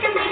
can be